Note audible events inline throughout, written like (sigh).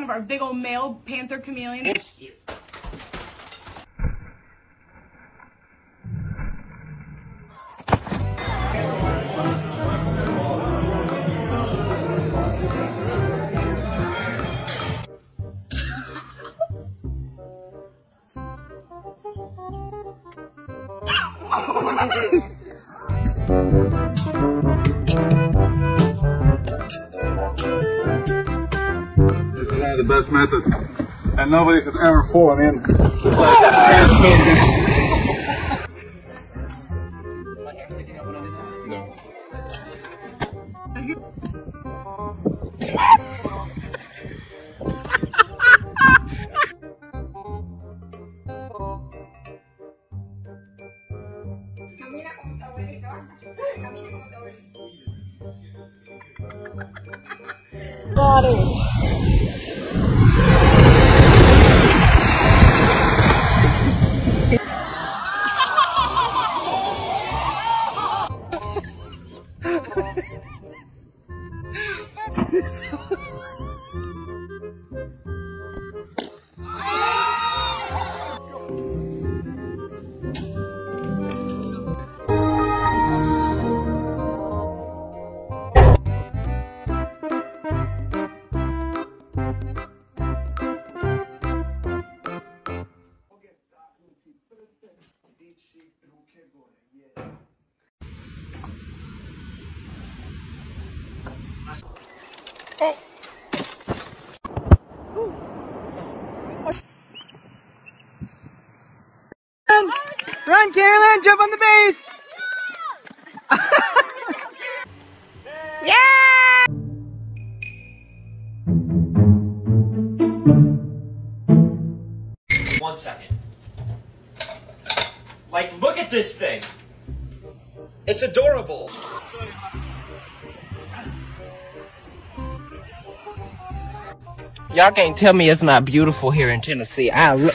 one of our big old male panther chameleons. (laughs) best method. and nobody has ever fallen in. No. Run, Carolyn! Jump on the base! (laughs) yeah! One second. Like, look at this thing. It's adorable. Y'all can't tell me it's not beautiful here in Tennessee. I look.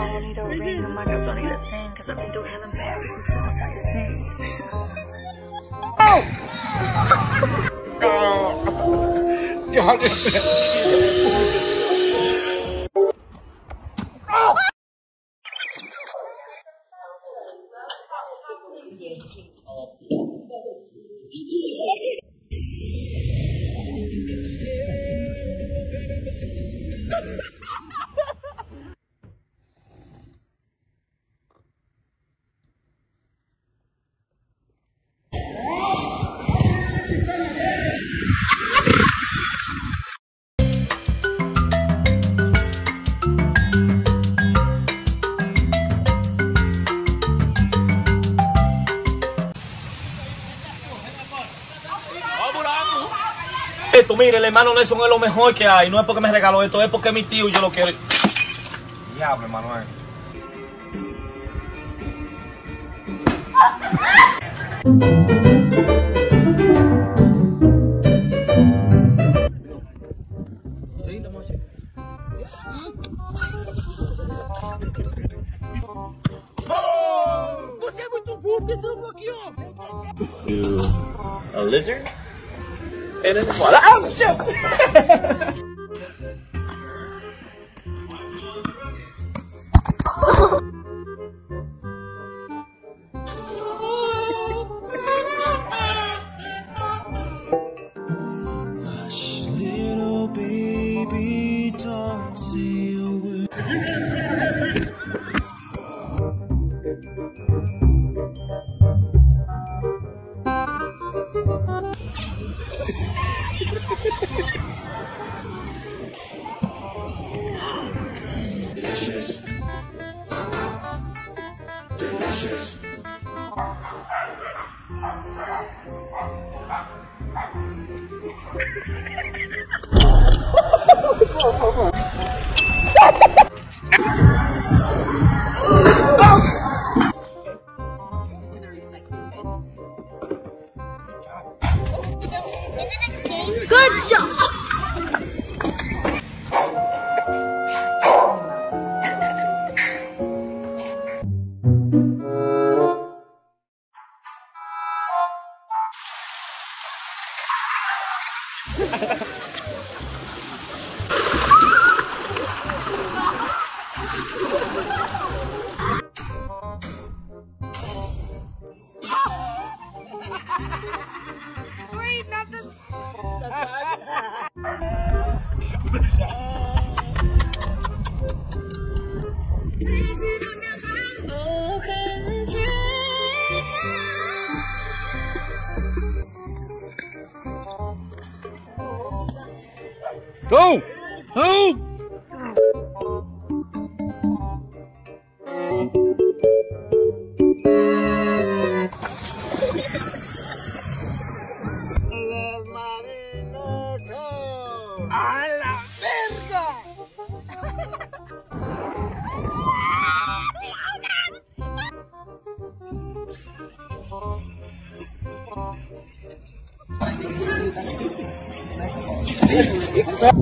Oh! (laughs) I don't need a ring on my girls don't need a thing Cause I've been through hell and back Sometimes I can sing Esto, mire, el hermano Nelson es lo mejor que hay. No es porque me regaló esto, es porque mi tío y yo lo quiero. Diablo, Manuel. Você é muito burro, porque você não bloqueou! A lizard? 哎，我了啊！哈哈哈哈哈哈。Ha ha ha! Go! Go! A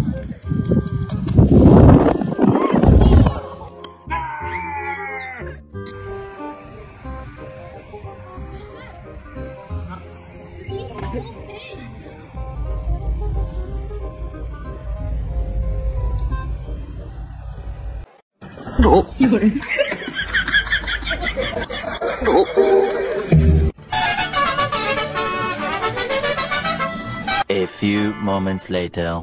few moments later.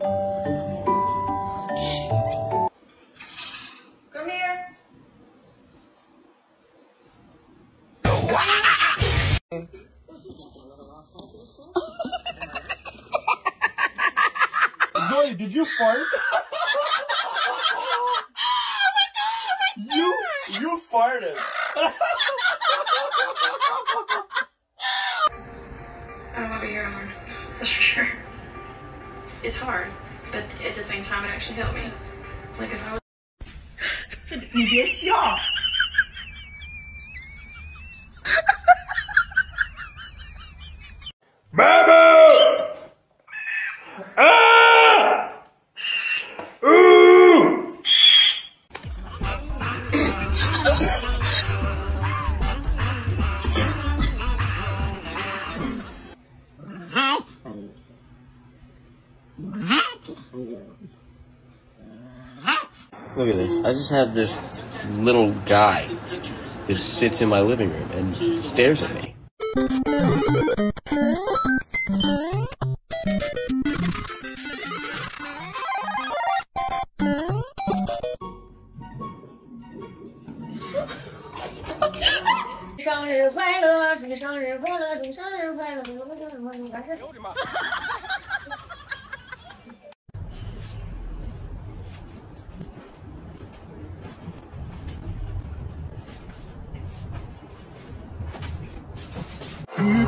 Actually helped me. Like if I was. I just have this little guy that sits in my living room and stares at me. (laughs)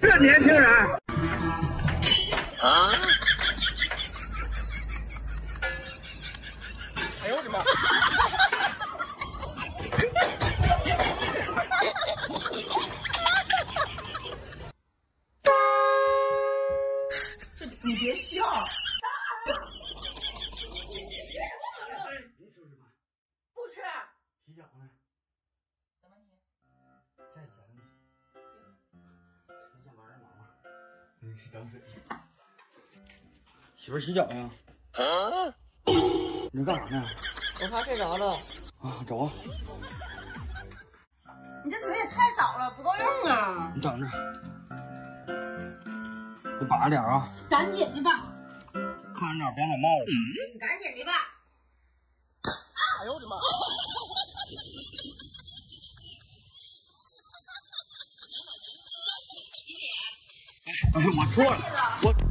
这年轻人。啊媳妇儿洗脚呀？你干啥呢？我怕睡着了。啊，走啊！你这水也太少了，不够用啊！你等着，你把着点啊！赶紧的吧。看着点，别感冒了。你赶紧的吧。哎呦我的妈！我错了，我。